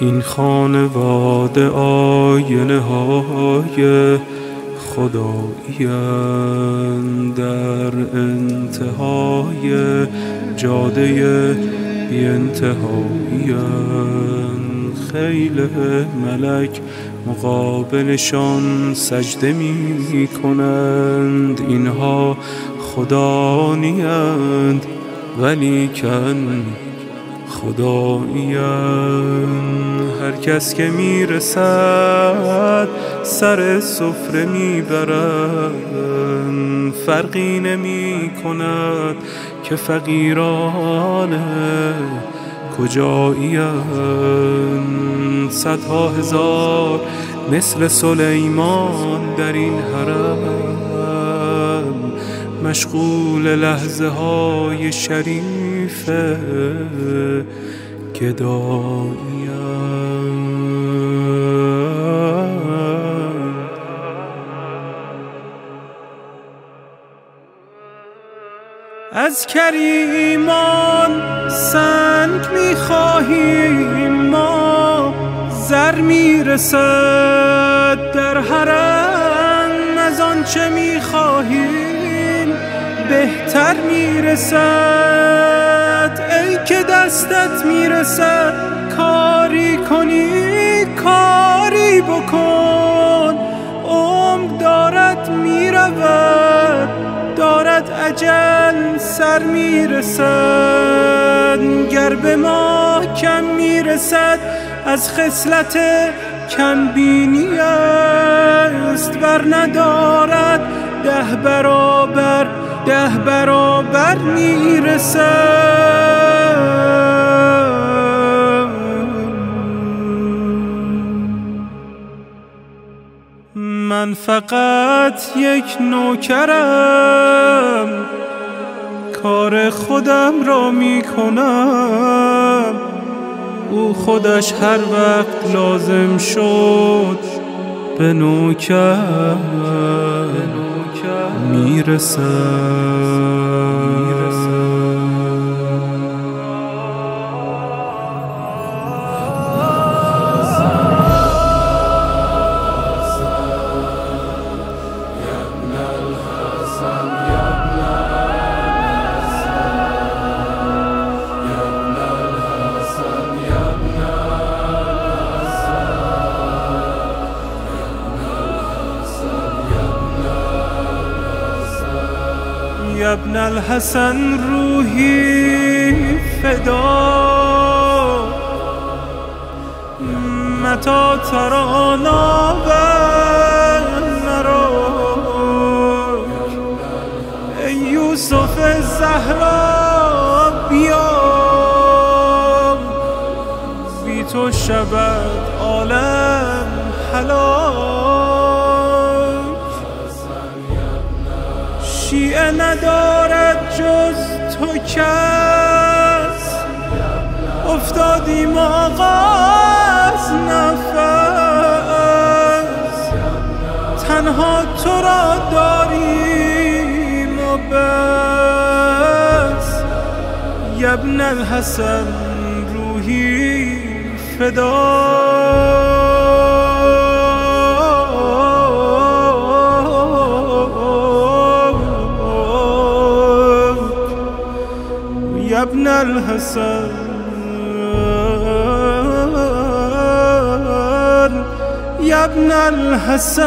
این خانواده آینه های خدایی در انتهای جاده بی انتهایی خیل ملک مقابلشان سجده می کنند اینها خدا نیند ولی کن خداییم هر کس که می‌رسد سر سفره می‌برد. فرقی نمی کند که فقیرانه کجاییم صدها هزار مثل سلیمان در این حرم. مشغول لحظه های شریف گداییم از کریمان سنگ می‌خواهیم. ما زر می‌رسد در حرم از آنچه می‌خواهیم بهتر می‌رسد. ای که دستت می‌رسد کاری کنی کاری بکن. عمر دارد می‌رود دارد عجل سر می‌رسد. گر به ما کم می‌رسد از خصلت کم بینی است. بر ندارد ده برابر ده برابر می‌رسد من فقط یک نوکرم. کار خودم را می کنم او خودش هر وقت لازم شد به نوکر می‌رسد ابن الحسن روحي فدا. متى ترى نابا نراك ای یوسف زهرا بیا. بی تو شبت عالم هلاک شیعه ندارد جز تو کس. افتادیم آقا از نفس. تنها تو را داریم و بس. یبن الحسن روحی فدا ابن الحسن. يا ابن الحسن.